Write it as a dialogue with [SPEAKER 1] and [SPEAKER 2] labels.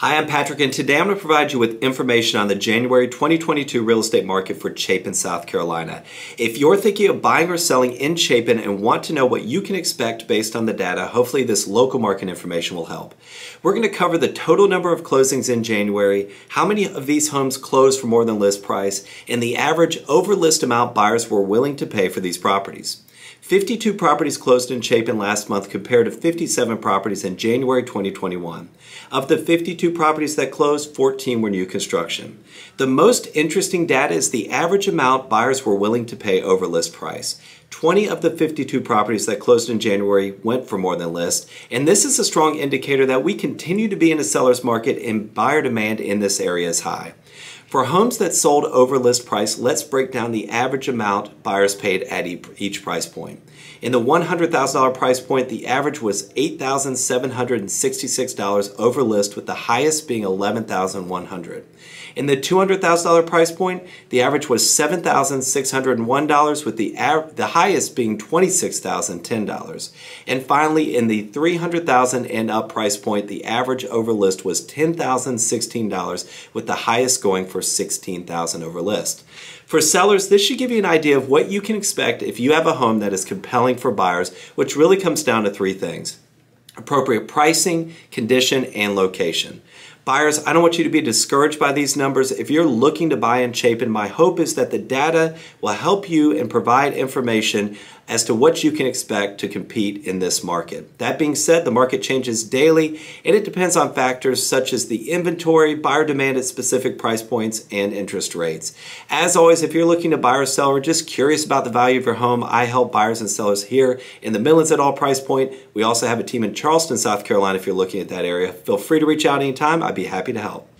[SPEAKER 1] Hi, I'm Patrick, and today I'm going to provide you with information on the January 2022 real estate market for Chapin, South Carolina. If you're thinking of buying or selling in Chapin and want to know what you can expect based on the data, hopefully this local market information will help. We're going to cover the total number of closings in January, how many of these homes closed for more than list price, and the average over list amount buyers were willing to pay for these properties. 52 properties closed in Chapin last month compared to 57 properties in January 2021. Of the 52 properties that closed, 14 were new construction. The most interesting data is the average amount buyers were willing to pay over list price. 20 of the 52 properties that closed in January went for more than list, and this is a strong indicator that we continue to be in a seller's market and buyer demand in this area is high. For homes that sold over list price, let's break down the average amount buyers paid at each price point. In the $100,000 price point, the average was $8,766 over list, with the highest being 11,100. In the $200,000 price point, the average was $7,601, with the, the highest being $26,010. And finally, in the 300,000 and up price point, the average over list was $10,016, with the highest going for 16,000 over list. For sellers, this should give you an idea of what you can expect if you have a home that is compelling for buyers, which really comes down to three things appropriate pricing, condition, and location. Buyers, I don't want you to be discouraged by these numbers. If you're looking to buy in Chapin, my hope is that the data will help you and provide information as to what you can expect to compete in this market. That being said, the market changes daily and it depends on factors such as the inventory, buyer demand at specific price points, and interest rates. As always, if you're looking to buy or sell or just curious about the value of your home, I help buyers and sellers here in the Midlands at all price point. We also have a team in Charleston, South Carolina if you're looking at that area. Feel free to reach out anytime. I'd be happy to help.